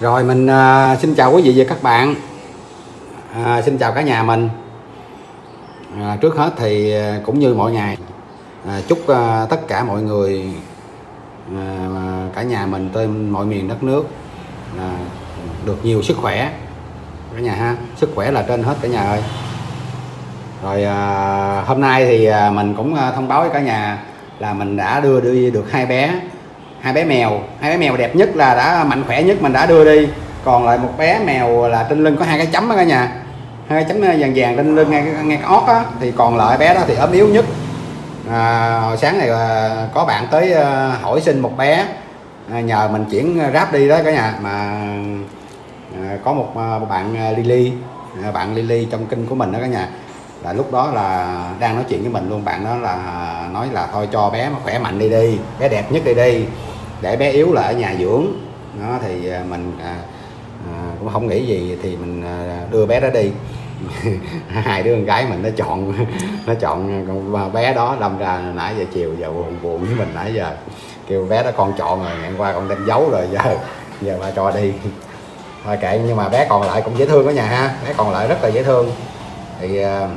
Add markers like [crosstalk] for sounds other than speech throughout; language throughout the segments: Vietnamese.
Rồi mình à, xin chào quý vị và các bạn. À, Xin chào cả nhà mình. À, Trước hết thì à, cũng như mọi ngày à, Chúc à, tất cả mọi người à, Cả nhà mình trên mọi miền đất nước à, Được nhiều sức khỏe. Cả nhà ha Sức khỏe là trên hết cả nhà ơi. Rồi à, hôm nay thì à, mình cũng à, thông báo với cả nhà Là mình đã đưa đi được hai bé hai bé mèo. Hai bé mèo đẹp nhất là đã mạnh khỏe nhất mình đã đưa đi. Còn lại một bé mèo là trên lưng có hai cái chấm đó cả nhà. Hai cái chấm ờ, vàng vàng trên lưng ngay ngay cái ót á. Thì còn lại bé đó thì ốm yếu nhất. À, hồi sáng này ờ, có bạn tới ờ, hỏi xin một bé. À, nhờ mình chuyển ráp đi đó cả nhà. Mà à, có một, một bạn Lily. À, bạn Lily trong kinh của mình đó cả nhà. Là lúc đó là đang nói chuyện với mình luôn. Bạn đó là nói là thôi cho bé mà khỏe mạnh đi đi. Bé đẹp nhất đi đi để bé yếu là ở nhà dưỡng. Nó thì à, mình à, à, cũng không nghĩ gì thì mình à, đưa bé đó đi. [laughs] Hai đứa con gái mình nó chọn nó chọn con bé đó đâm ra nãy giờ chiều giờ buồn buồn với mình nãy giờ. Kêu bé đó con chọn rồi ngày qua con đem giấu rồi giờ giờ ba cho đi. Thôi kệ nhưng mà bé còn lại cũng dễ thương ở nhà ha. Bé còn lại rất là dễ thương. Thì à,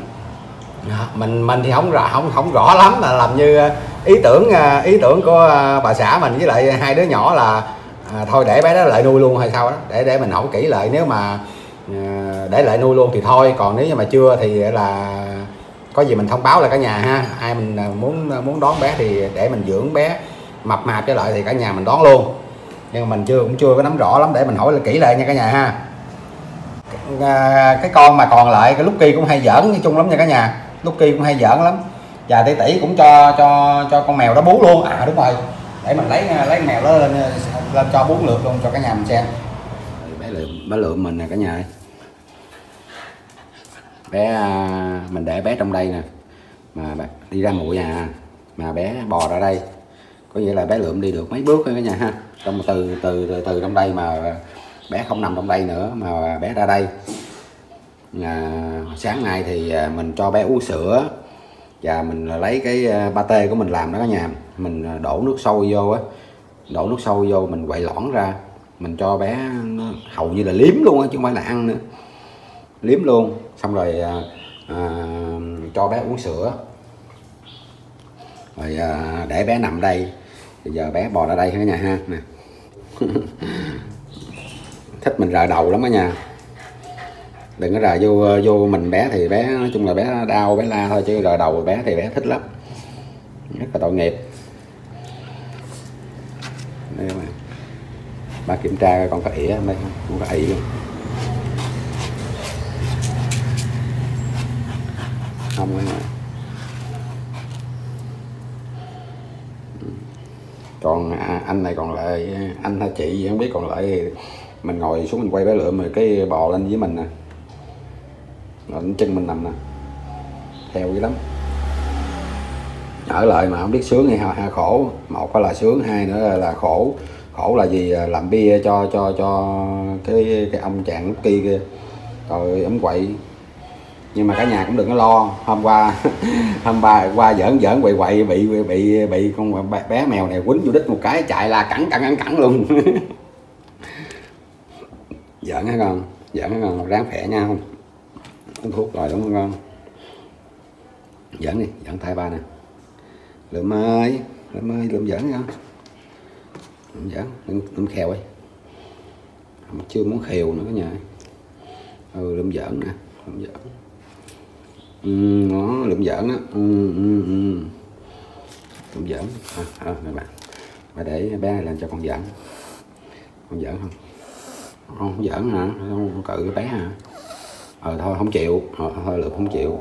mình mình thì không rõ không không rõ lắm là làm như à, ý tưởng à, ý tưởng của à, bà xã mình với lại hai đứa nhỏ là à, thôi để bé đó lại nuôi luôn hay sao đó để để mình hỏi kỹ lại. Nếu mà à, để lại nuôi luôn thì thôi còn nếu như mà chưa thì là có gì mình thông báo lại cả nhà ha. Ai mình muốn muốn đón bé thì để mình dưỡng bé mập mạp trở lại thì cả nhà mình đón luôn. Nhưng mà mình chưa cũng chưa có nắm rõ lắm để mình hỏi là kỹ lại nha cả nhà ha. Cái con mà còn lại cái lúc kia cũng hay giỡn nói chung lắm nha cả nhà. Lúc kia cũng hay giỡn lắm và tỷ tỷ cũng cho cho cho con mèo đó bú luôn. À đúng rồi. Để mình lấy lấy mèo đó lên lên cho bú lượt luôn cho cả nhà mình xem. Bé lượm bé lượm mình nè cả nhà ơi. Bé à, mình để bé trong đây nè. Mà đi ra muội nhà mà bé bò ra đây. Có nghĩa là bé lượm đi được mấy bước thôi cả nhà ha. Trong từ từ từ, từ trong đây mà bé không nằm trong đây nữa mà bé ra đây. À, sáng nay thì à, mình cho bé uống sữa và mình à, lấy cái à, ba tê của mình làm đó cả nhà. Mình à, đổ nước sôi vô á. Đổ nước sôi vô mình quậy lõn ra. Mình cho bé nó hầu như là liếm luôn á chứ không phải là ăn nữa. Liếm luôn. Xong rồi à, à, cho bé uống sữa. Rồi à, để bé nằm đây. Bây giờ bé bò ra đây cả nhà ha. Nè. [laughs] Thích mình rời đầu lắm cả nhà đừng có rờ vô ờ, vô mình bé thì bé nói chung là bé đau bé la thôi chứ rờ đầu bé thì bé thích lắm. Rất là tội nghiệp. Đây mà. Ba kiểm tra con có ỉa đây. Không có ỉ luôn không ấy mà còn à, anh này còn lại anh hay chị không biết còn lại mình ngồi xuống mình quay bé lượm rồi cái bò lên với mình nè lạnh chân mình nằm nè. Theo dữ lắm. Ở lại mà không biết sướng hay, hay khổ. Một là sướng hai nữa là khổ. Khổ là gì à, làm bia cho cho cho cái cái ông chàng lúc kia kia rồi ấm quậy. Nhưng mà cả nhà cũng đừng có lo. Hôm qua [laughs] hôm qua qua giỡn giỡn quậy quậy bị bị bị con bé mèo này quýnh vô đít một cái chạy la cẳng cẳng cẳng cẳng luôn. [laughs] Giỡn hả con? Giỡn hả con? Ráng khỏe nha không? Uống thuốc rồi đúng không con. Dẫn đi dẫn tay ba nè. Lượm ơi lượm ơi lượm giỡn con. Lượm dẫn lượm, lượm khèo ấy chưa muốn khều nữa cả nhà. Ừ lượm dẫn nè lượm dẫn ừ, nó lượm dẫn đó ừ, ừ, ừ. lượm dẫn à, à, các bạn. Và để bé này làm cho con dẫn con dẫn không? Con không giỡn hả? Không cự bé hả? Ờ thôi không chịu. Ờ, thôi lượm không chịu.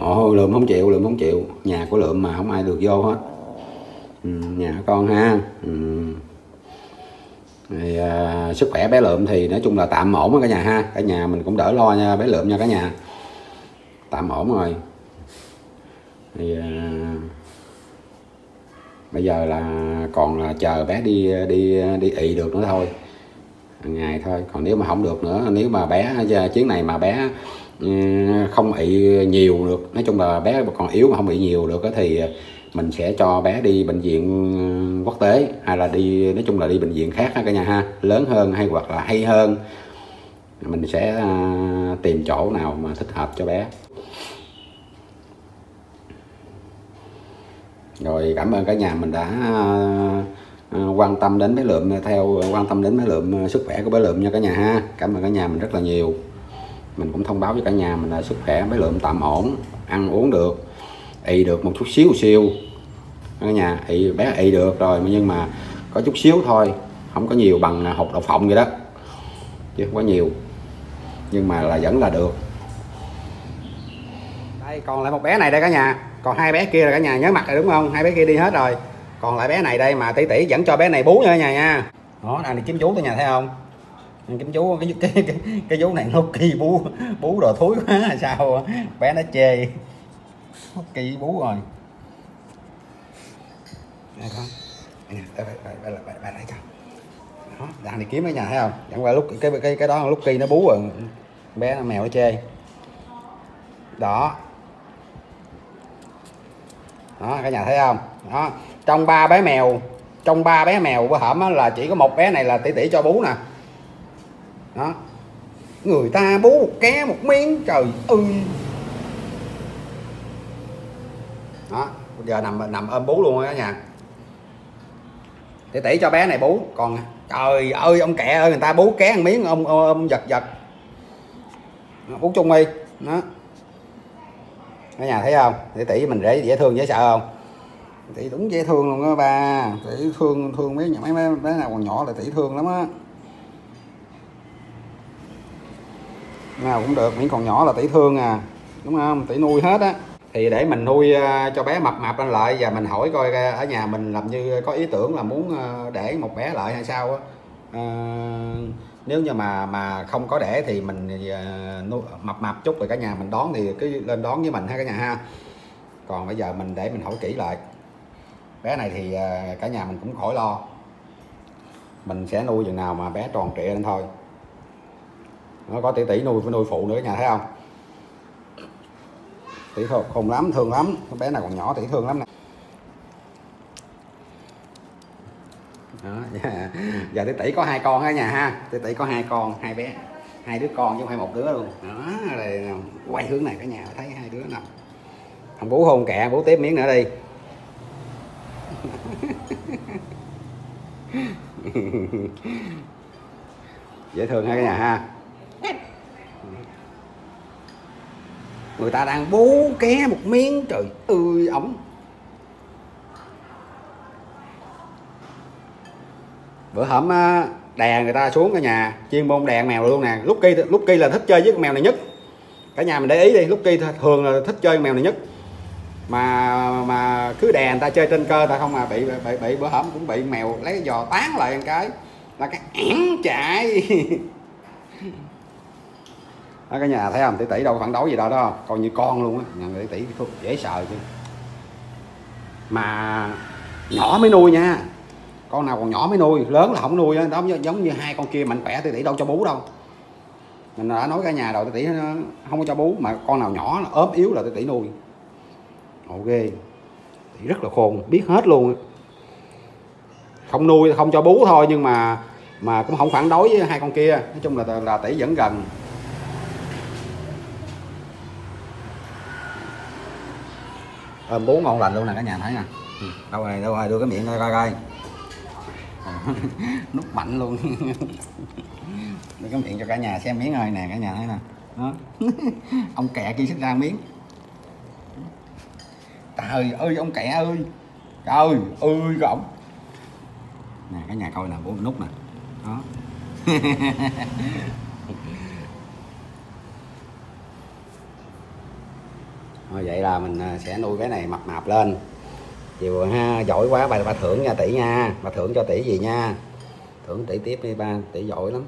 Ờ, Ồ lượm không chịu lượm không chịu. Nhà của lượm mà không ai được vô hết. Ừ, nhà con ha. Ừ. thì, à, sức khỏe bé lượm thì nói chung là tạm ổn cả nhà ha. Cả nhà mình cũng đỡ lo nha bé lượm nha cả nhà. Tạm ổn rồi. Thì à, bây giờ là còn là chờ bé đi đi đi ị được nữa thôi ngày thôi. Còn nếu mà không được nữa, nếu mà bé chuyến này mà bé không bị nhiều được, nói chung là bé còn yếu mà không bị nhiều được thì mình sẽ cho bé đi bệnh viện quốc tế hay là đi, nói chung là đi bệnh viện khác ha cả nhà ha, lớn hơn hay hoặc là hay hơn. Mình sẽ à, tìm chỗ nào mà thích hợp cho bé. Rồi cảm ơn cả nhà, mình đã à, Ờ, quan tâm đến bé lượm ờ, theo ờ, quan tâm đến bé lượm sức khỏe của bé lượm nha cả nhà ha. Cảm ơn cả nhà mình rất là nhiều. Mình cũng thông báo với cả nhà mình là sức khỏe bé lượm tạm ổn, ăn uống được y được một chút xíu siêu cả nhà y bé y được rồi nhưng mà có chút xíu thôi, không có nhiều bằng à, hột đậu phộng vậy đó, chứ không có nhiều. Nhưng mà là vẫn là được. Đây, còn lại một bé này đây cả nhà, còn hai bé kia là cả nhà nhớ mặt rồi đúng không? Hai bé kia đi hết rồi còn lại bé này đây mà tỷ tỷ vẫn cho bé này bú nha cả nha. Đó đang đi kiếm chú tôi nhà thấy không? Kiếm chú cái cái cái, cái vú này nó kỳ bú bú đồ thúi quá [laughs] sao à? bé nó chê. Kỳ bú rồi. Này con. Đây đây đó đang đi kiếm ở nhà thấy không? Chẳng qua lúc cái cái cái đó lúc kỳ nó bú rồi bé mèo nó chê. Đó đó, cả nhà thấy không? Đó. Trong ba bé mèo, trong ba bé mèo của hổm là chỉ có một bé này là tỷ tỷ cho bú nè. Đó. Người ta bú một ké, một miếng, trời ơi. Đó bây giờ nằm nằm ôm bú luôn đó nhà. Tỷ tỷ cho bé này bú, còn trời ơi, ông kẹ ơi, người ta bú ké ăn miếng, ông ôm giật giật. Bú chung đi. Đó cả nhà thấy không? Tỷ tỷ mình dễ dễ thương dễ sợ không? Tỷ đúng dễ thương luôn đó ba. Tỷ thương thương mấy mấy mấy bé nào còn nhỏ là tỷ thương lắm á. Nào cũng được miễn còn nhỏ là tỷ thương à. Đúng không? Tỷ nuôi hết á. Thì để mình nuôi ờ, cho bé mập mập lên lại và mình hỏi coi ờ, ở nhà mình làm như có ý tưởng là muốn ờ, để một bé lại hay sao á. À, nếu như mà mà không có để thì mình ờ, nuôi, mập mập chút rồi cả nhà mình đón thì cứ lên đón với mình ha cả nhà ha. Còn bây giờ mình để mình hỏi kỹ lại. Bé này thì ờ, cả nhà mình cũng khỏi lo. Mình sẽ nuôi chừng nào mà bé tròn trịa lên thôi. Nó có tỷ tỷ nuôi phải nuôi phụ nữa nhà, thấy không? Tỷ khùng lắm, thương lắm. Bé này còn nhỏ, tỷ thương lắm nè. Đó dạ. giờ tỷ tỷ có hai con ở nhà ha. Tỷ tỷ có hai con, hai bé, hai đứa con chứ không phải một đứa luôn. Đó, rồi quay hướng này cả nhà thấy hai đứa nằm thằng bú hôn kẹ, bú tiếp miếng nữa đi. [laughs] Dễ thương ha cả nhà ha. Người ta đang bố ké một miếng, trời ơi, ổng. Bữa hổm đè người ta xuống cả nhà, chuyên môn đèn mèo luôn nè. Lúc kia lúc kia là thích chơi với con mèo này nhất. Cả nhà mình để ý đi, lúc kia thường là thích chơi con mèo này nhất. Mà mà cứ đè người ta chơi trên cơ ta không mà bị bị bị bữa hổm cũng bị mèo lấy giò tán lại một cái. Là cái ẻn chạy [laughs] đó, cả nhà thấy không? Tỷ tỷ đâu phản đấu gì đâu, đó coi như con luôn á. Nhà tỷ tỷ dễ sợ chứ. Mà nhỏ mới nuôi nha con nào còn nhỏ mới nuôi, lớn là không nuôi đó, giống như hai con kia mạnh khỏe tỷ tỷ đâu cho bú đâu. Mình đã nói cả nhà rồi tỷ tỷ không có cho bú, mà con nào nhỏ là ốm yếu là tỷ tỷ nuôi. Ok. Tỷ rất là khôn, biết hết luôn. Không nuôi, không cho bú thôi, nhưng mà mà cũng không phản đối với hai con kia. Nói chung là là tỷ vẫn gần. Ôm bú ngon lành luôn nè, cả nhà, thấy nè. Ừ, đâu rồi đâu rồi, đưa cái miệng coi coi coi. [laughs] nút mạnh luôn. Đưa cái miệng cho cả nhà xem miếng ơi nè, cả nhà thấy nè. Đó. [laughs] Ông kẹ kia xích ra miếng. Trời ơi ông kẹ ơi. Trời ơi cổng nè, cả nhà coi nè bốn nút nè. Đó. [laughs] Vậy là mình à, sẽ nuôi cái này mập mạp lên chiều ha giỏi quá bà bà thưởng nha tỷ nha. Bà thưởng cho tỷ gì nha? Thưởng tỷ tiếp đi ba tỷ giỏi lắm.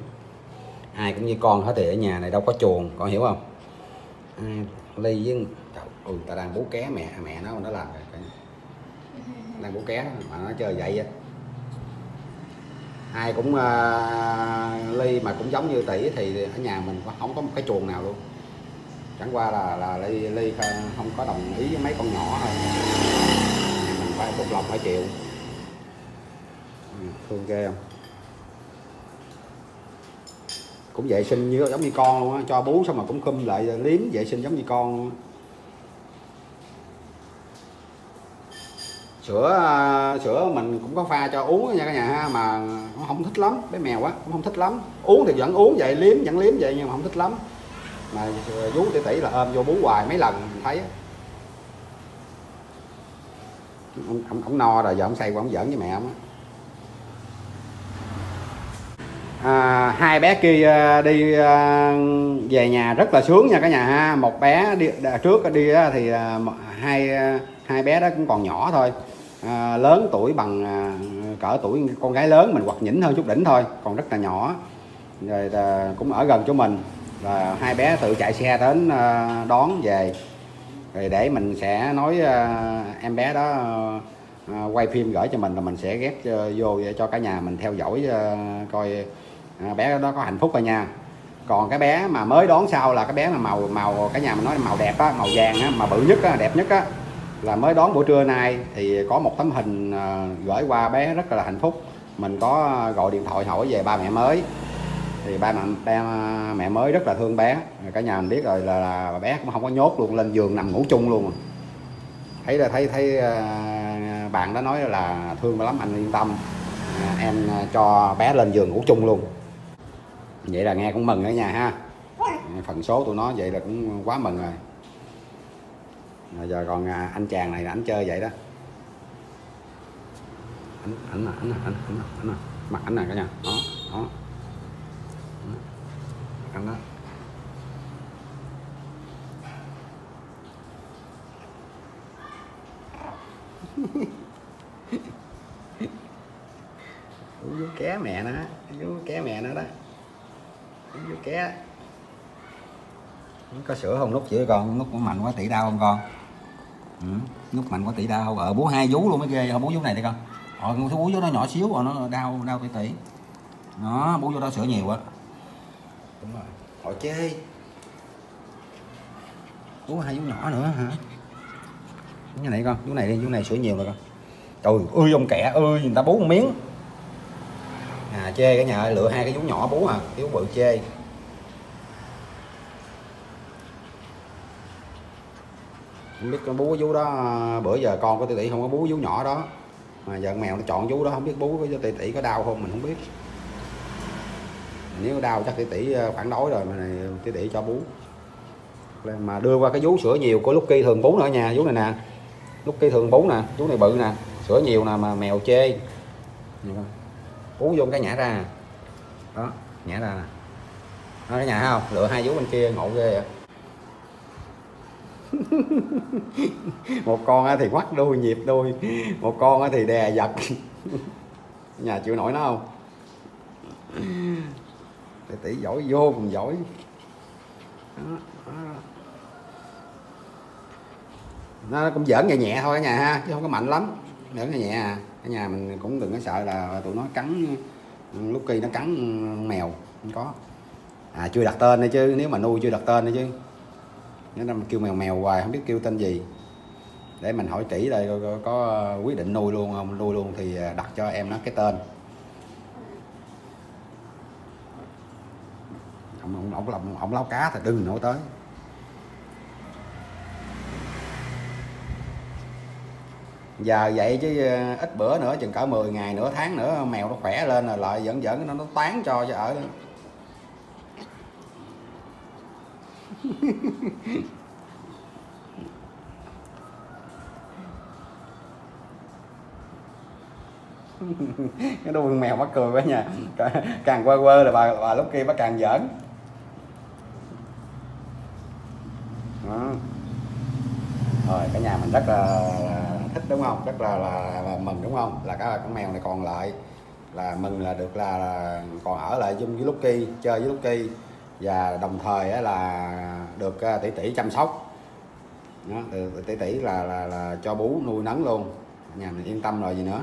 Ai cũng như con hết thì ở nhà này đâu có chuồng con hiểu không? Ai ly với trời ừ ta đang bú ké mẹ mẹ nó nó làm rồi đang bú ké mà nó chơi vậy á. Ai cũng uh, ly mà cũng giống như tỷ thì ở nhà mình không có một cái chuồng nào luôn. Chẳng qua là là ly ly không có đồng ý với mấy con nhỏ thôi phải bụng lòng phải chịu. Thương ghê không? Cũng vệ sinh như giống như con luôn á cho bú xong mà cũng khum lại liếm vệ sinh giống như con luôn sữa à, sữa mình cũng có pha cho uống nha cả nhà ha mà nó không thích lắm bé mèo á cũng không thích lắm. Uống thì vẫn uống vậy liếm vẫn liếm vậy nhưng mà không thích lắm. Mà vú tỷ tỷ là ôm vô bú hoài mấy lần thấy á ông, ông, ông no rồi giờ ông say qua ông giỡn với mẹ ông á. À, hai bé kia à, đi à, về nhà rất là sướng nha cả nhà ha. Một bé đi à, trước đi thì hai hai bé đó cũng còn nhỏ thôi. À, lớn tuổi bằng cỡ tuổi con gái lớn mình hoặc nhỉnh hơn chút đỉnh thôi còn rất là nhỏ. Rồi cũng ở gần chỗ mình. Và hai bé tự chạy xe đến đón về rồi để mình sẽ nói ờ, em bé đó ờ, quay phim gửi cho mình là mình sẽ ghép ờ, vô cho cả nhà mình theo dõi coi bé đó có hạnh phúc rồi nha. Còn cái bé mà mới đón sau là cái bé mà màu màu, cả nhà mình nói màu đẹp á, màu vàng á, mà bự nhất á, đẹp nhất á, là mới đón buổi trưa nay thì có một tấm hình gửi qua bé rất là hạnh phúc. Mình có gọi điện thoại hỏi về ba mẹ mới thì ba mẹ, ba mẹ mới rất là thương bé. Cả nhà mình biết rồi là, là bé cũng không có nhốt luôn lên giường nằm ngủ chung luôn. Thấy là thấy thấy ờ, bạn đó nói là thương lắm anh yên tâm. À, em ờ, cho bé lên giường ngủ chung luôn. Vậy là nghe cũng mừng ở nhà ha. Phần số tụi nó vậy là cũng quá mừng rồi. Rồi giờ còn à, anh chàng này là anh chơi vậy đó. Anh anh anh anh anh ảnh mặt anh này cả nhà. Đó đó anh đó [laughs] vô ké mẹ nó vú ké mẹ nó đó. Vô ké. Có sữa không? Nút chữa con, nút mạnh quá, tỷ đau không con? Ừ. nút mạnh quá, tỷ đau. Ở bú hai vú luôn mới ghê. Không bú vú này đi con. Ờ con bú vú nó nhỏ xíu rồi nó đau đau tỷ tỷ. Nó, bú vô đau sữa nhiều quá đúng rồi. Họ chê. Bú hai vú nhỏ nữa hả? Cái này con vú này đi vú này sữa nhiều rồi con. Trời ơi ông kẹ ơi người ta bú một miếng. À chê cả nhà lựa hai cái vú nhỏ bú à cái vú bự chê. Không biết con bú cái vú đó bữa giờ con của tỷ tỷ không có bú vú nhỏ đó. Mà giờ con mèo nó chọn vú đó không biết bú cái tỷ tỷ có đau không mình không biết nếu đau chắc tỷ tỷ ờ, phản đối rồi, mà này tỷ tỷ cho bú. Mà đưa qua cái vú sữa nhiều của Lucky thường bú nữa nha vú này nè. Lucky thường bú nè, vú này bự nè, sữa nhiều nè mà mèo chê. Bú vô cái nhả ra. Đó, nhả ra nè. Đó, cái nhà không? Lựa hai vú bên kia, ngộ ghê vậy. [laughs] Một con thì quắt đuôi, nhịp đuôi. Một con thì đè giật. [laughs] Nhà chịu nổi nó không? Tỷ tỷ giỏi vô cùng giỏi. Đó, đó. nó cũng giỡn nhẹ nhẹ thôi cả nhà ha chứ không có mạnh lắm. Giỡn nhẹ nhẹ à. Ở nhà mình cũng đừng có sợ là tụi nó cắn lúc kỳ nó cắn mèo không có. À chưa đặt tên nữa chứ nếu mà nuôi chưa đặt tên nữa chứ. Nếu mà kêu mèo mèo hoài không biết kêu tên gì. Để mình hỏi kỹ đây có, có, có quyết định nuôi luôn không? Nuôi luôn thì à, đặt cho em nó cái tên. Ông ông ông ông, ông lao cá thì đừng nổi tới. Giờ vậy chứ ờ, ít bữa nữa chừng cỡ 10 ngày nửa tháng nữa mèo nó khỏe lên rồi lại dẫn dẫn nó nó tán cho cho ở [laughs] cái đuôi mèo mắc cười quá nha. Càng quơ quơ là bà bà lúc kia bà càng giỡn. Đó. rồi cả nhà mình rất là thích đúng không? Rất là, là, là mừng đúng không? Là cái con mèo này còn lại là mừng là được là, còn ở lại chung với Lucky chơi với Lucky. Và đồng thời là được à, tỷ tỷ chăm sóc. Đó, ừ, tỷ tỷ là, là là cho bú nuôi nấng luôn. Nhà mình yên tâm rồi gì nữa.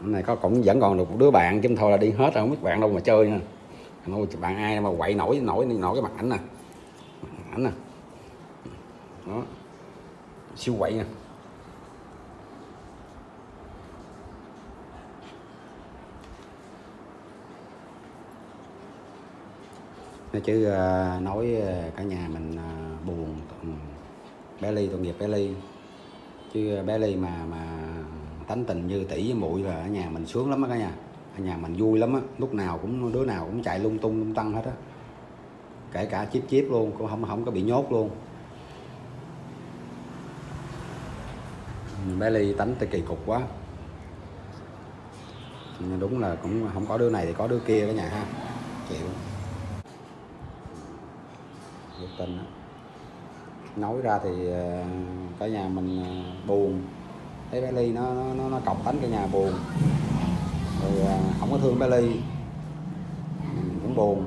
Này có cũng vẫn còn được một đứa bạn chứ thôi là đi hết rồi không biết bạn đâu mà chơi Nói, bạn ai mà quậy nổi nổi nổi cái mặt ảnh nè. Ảnh nè. Đó. Siêu quậy nè. Nói chứ à, nói à, cả nhà mình à, buồn ừ, bé ly tội nghiệp bé ly. Chứ bé ly mà mà tánh tình như tỷ với muội là ở nhà mình sướng lắm á cả nhà ở nhà mình vui lắm á lúc nào cũng đứa nào cũng chạy lung tung lung tăng hết á. Kể cả chip chip luôn cũng không không có bị nhốt luôn. Bé ly tánh thì kỳ cục quá. Đúng là cũng không có đứa này thì có đứa kia cả nhà ha. Chịu. Nhiệt tình đó. nói ra thì ờ, cả nhà mình ờ, buồn. Thấy bé ly nó nó nó, nó cọc tánh cả nhà buồn rồi à, không có thương bé ly mình cũng buồn.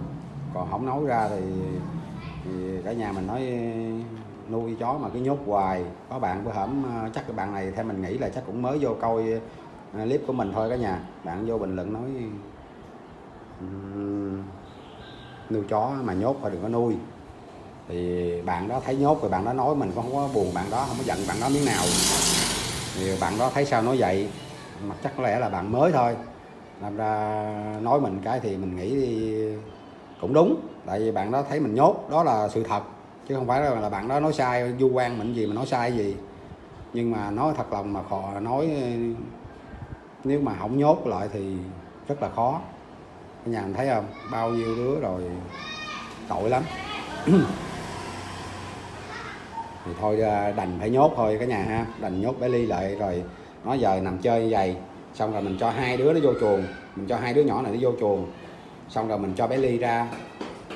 Còn không nói ra thì, thì cả nhà mình nói nuôi chó mà cứ nhốt hoài. Có bạn bữa hổm à, chắc cái bạn này theo mình nghĩ là chắc cũng mới vô coi à, clip của mình thôi cả nhà. Bạn vô bình luận nói nuôi chó mà nhốt thôi đừng có nuôi. Thì bạn đó thấy nhốt rồi bạn đó nói mình cũng không có buồn bạn đó không có giận bạn đó miếng nào. Thì bạn đó thấy sao nói vậy? Mà chắc có lẽ là bạn mới thôi làm ra nói mình cái thì mình nghĩ thì cũng đúng, tại vì bạn đó thấy mình nhốt, đó là sự thật. Chứ không phải là bạn đó nói sai, du quan mình gì mà nói sai gì. Nhưng mà nói thật lòng mà khó nói nếu mà không nhốt lại thì rất là khó. Nhà mình thấy không? Bao nhiêu đứa rồi tội lắm. [clears throat] Thì thôi à, đành phải nhốt thôi cả nhà ha. Đành nhốt bé ly lại rồi. Nó giờ nằm chơi như vậy xong rồi mình cho hai đứa nó vô chuồng. Mình cho hai đứa nhỏ này nó vô chuồng. Xong rồi mình cho bé ly ra.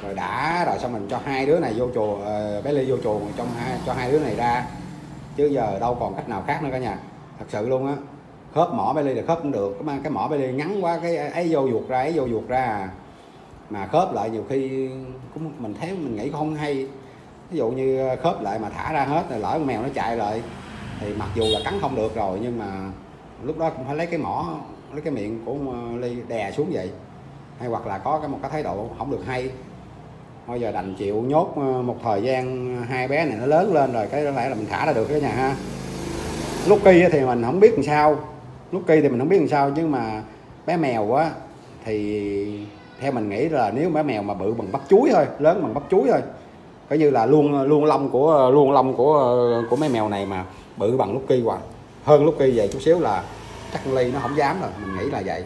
Rồi đã rồi xong mình cho hai đứa này vô chuồng uh, ờ, bé ly vô chuồng trong hai cho hai đứa này ra. Chứ giờ đâu còn cách nào khác nữa cả nhà. Thật sự luôn á. Khớp mỏ bé ly là khớp cũng được. Cái, cái mỏ bé ly ngắn quá cái ấy vô ruột ra ấy vô ruột ra à. mà khớp lại nhiều khi cũng mình thấy mình nghĩ không hay. Ví dụ như khớp lại mà thả ra hết rồi lỡ con mèo nó chạy lại thì mặc dù là cắn không được rồi nhưng mà lúc đó cũng phải lấy cái mỏ, lấy cái miệng của ờ, ly đè xuống vậy. Hay hoặc là có cái, một cái thái độ không được hay. Bây giờ đành chịu nhốt ờ, một thời gian ờ, hai bé này nó lớn lên rồi, cái lại là mình thả ra được cái nhà ha. Lúc kia thì mình không biết làm sao. Lúc kia thì mình không biết làm sao, nhưng mà bé mèo á thì theo mình nghĩ là nếu bé mèo mà bự bằng bắp chuối thôi, lớn bằng bắp chuối thôi, coi như là luôn luôn lông của luôn lông của của mấy mèo này mà bự bằng lúc kia hoài hơn lúc kia về chút xíu là chắc ly nó không dám rồi mình nghĩ là vậy.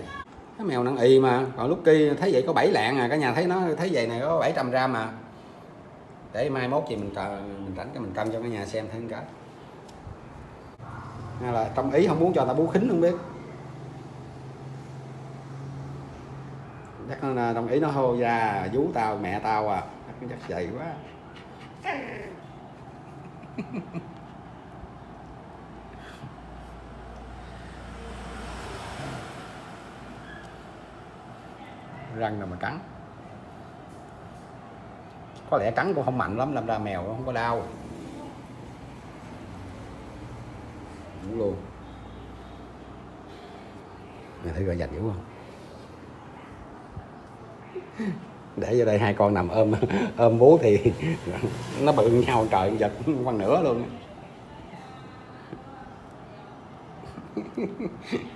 Cái mèo nặng y mà còn lúc kia thấy vậy có 7 lạng à cả nhà thấy nó thấy vậy này có 700 gram mà. Để mai mốt gì mình mình rảnh cái mình cân cho cả nhà xem thêm cái. Hay là trong ý không muốn cho ta bú khính không biết. Chắc là đồng ý nó hô ra vú tao mẹ tao à chắc, chắc vậy quá. [laughs] răng nào mà cắn. Có lẽ cắn cũng không mạnh lắm, làm ra mèo không có đau. Đúng luôn. Mày thấy gọi dạch dữ không? Để vô đây hai con nằm ôm [laughs] ôm bố thì [laughs] nó bự nhau trời giật quan nửa luôn.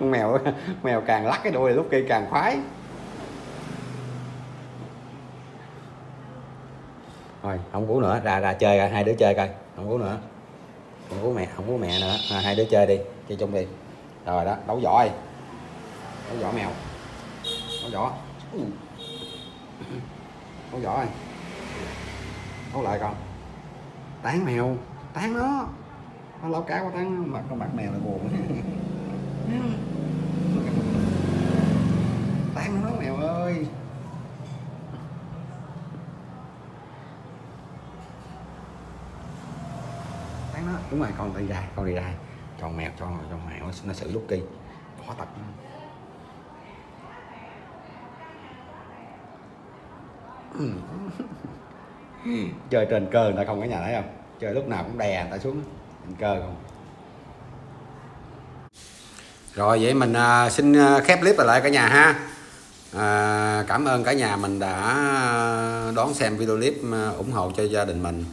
[laughs] Mèo mèo càng lắc cái đuôi lúc kia càng khoái. Thôi không bú nữa. Ra ra chơi coi. Hai đứa chơi coi. Không bú nữa. Không bú mẹ không bú mẹ nữa. À, hai đứa chơi đi. Chơi chung đi. Rồi đó đấu võ đi. Đấu võ mèo. Đấu võ. Đấu võ ơi đấu lại con tán mèo. Tán nó. Nó lóc cá quá tán mặt con mặt mèo là buồn. [laughs] Tán nó mèo ơi tán nó đúng rồi con đi ra con đi ra. Con mèo cho cho mèo nó xử lúc kỳ khó tập. [laughs] Chơi trên cơ người ta không có nhà thấy không? Chơi lúc nào cũng đè người ta xuống. Trên cơ không. Rồi vậy mình à, xin à, khép clip lại cả nhà ha. À, cảm ơn cả nhà mình đã đón xem video clip à, ủng hộ cho gia đình mình.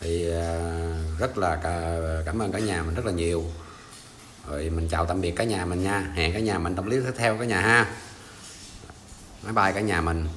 Thì thì à, rất là cảm ơn cả nhà mình rất là nhiều. Rồi mình chào tạm biệt cả nhà mình nha. Hẹn cả nhà mình tâm clip tiếp theo cả nhà ha. Bye bye cả nhà mình.